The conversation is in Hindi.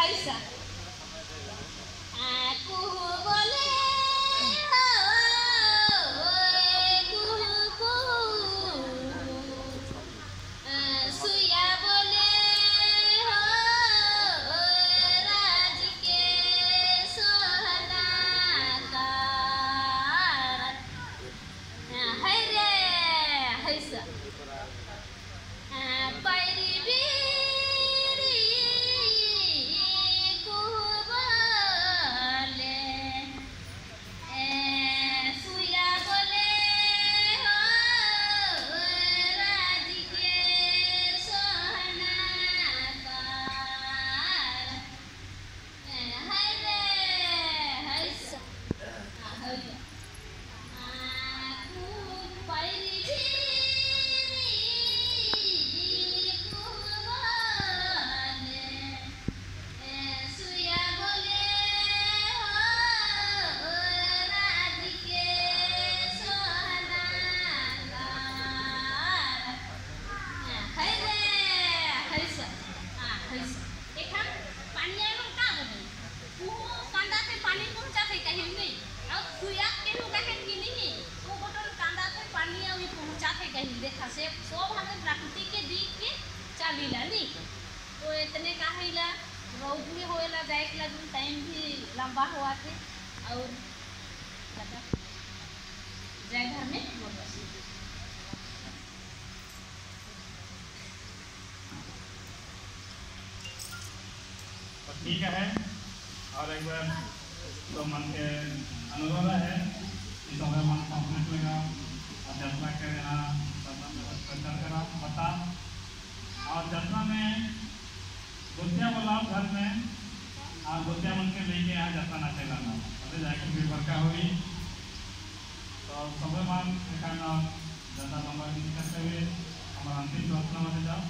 Aisa. कहीं नहीं। और खुया के नु कहे कि नहीं वो बोतल, कांदा पे पानी आ पहुँचा थे कहीं देखा से। सब हमें प्रकृति के दिख के चलीला नी तो इतने का हैला रोड भी होएला जाए के ला टाइम भी लंबा हुआ थे। और जय घर में वापस तो ठीक है, और एक बार तो मन के अनुभव है, इस समय मन कंप्लीट लगा और यात्रा के यहाँ प्रचार करा, बता। और यात्रा में गोतिया बोला घर में और गोतिया मन के लेके यहाँ यात्रा ना चला ना अरे जाके फिर बरका हुई तो समय मान ज़्यादा लंबा करते हुए, हमारा अंतिम प्रार्थना में जाओ